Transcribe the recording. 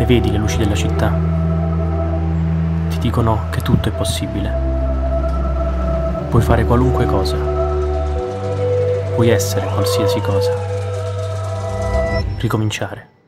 Le vedi le luci della città? Ti dicono che tutto è possibile. Puoi fare qualunque cosa. Puoi essere qualsiasi cosa. Ricominciare.